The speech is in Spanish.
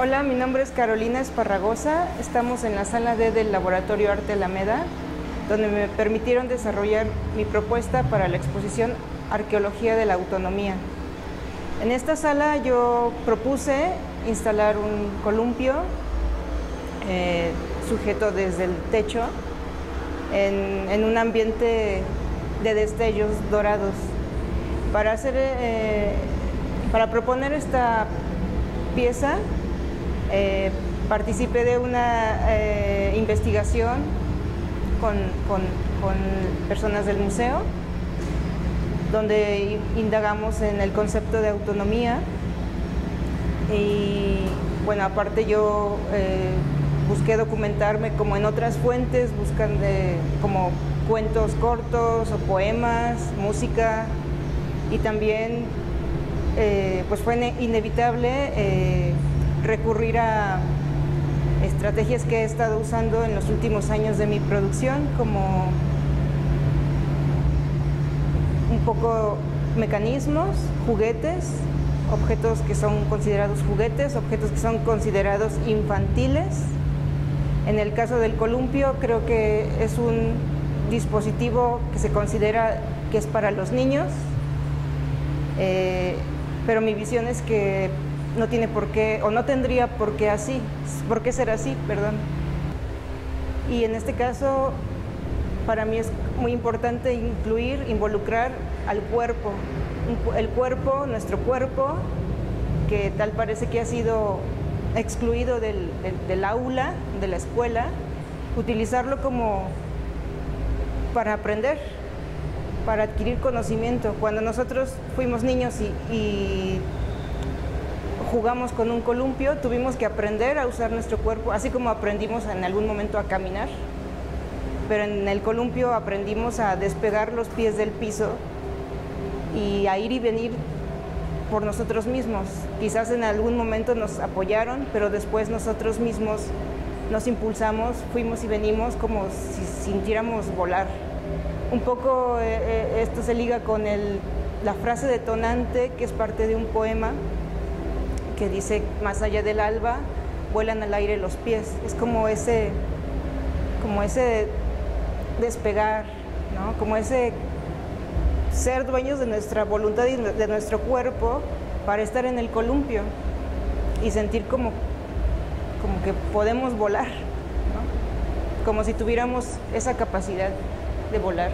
Hola, mi nombre es Carolina Esparragosa. Estamos en la sala D del Laboratorio Arte Alameda, donde me permitieron desarrollar mi propuesta para la exposición Arqueología de la Autonomía. En esta sala yo propuse instalar un columpio eh, sujeto desde el techo en, un ambiente de destellos dorados. Para, hacer, eh, para proponer esta pieza eh, participé de una eh, investigación con, personas del museo, donde indagamos en el concepto de autonomía. Y bueno, aparte yo eh, busqué documentarme como en otras fuentes, buscando como cuentos cortos o poemas, música. Y también pues fue inevitable recurrir a estrategias que he estado usando en los últimos años de mi producción, como un poco mecanismos, juguetes, objetos que son considerados juguetes, objetos que son considerados infantiles. En el caso del columpio creo que es un dispositivo que se considera que es para los niños, eh, pero mi visión es que no tiene por qué, o no tendría por qué así, por qué ser así, perdón. Y en este caso, para mí es muy importante incluir, involucrar al cuerpo, el cuerpo, nuestro cuerpo, que tal parece que ha sido excluido del, aula, de la escuela, utilizarlo como para aprender, para adquirir conocimiento. Cuando nosotros fuimos niños y jugamos con un columpio, tuvimos que aprender a usar nuestro cuerpo, así como aprendimos en algún momento a caminar, pero en el columpio aprendimos a despegar los pies del piso y a ir y venir por nosotros mismos. Quizás en algún momento nos apoyaron, pero después nosotros mismos nos impulsamos, fuimos y venimos como si sintiéramos volar. Un poco eh, eh, esto se liga con la frase detonante que es parte de un poema que dice, más allá del alba, vuelan al aire los pies. Es como ese, como ese despegar, ¿no? como ese ser dueños de nuestra voluntad y de nuestro cuerpo para estar en el columpio y sentir como, como que podemos volar, como si tuviéramos esa capacidad de volar.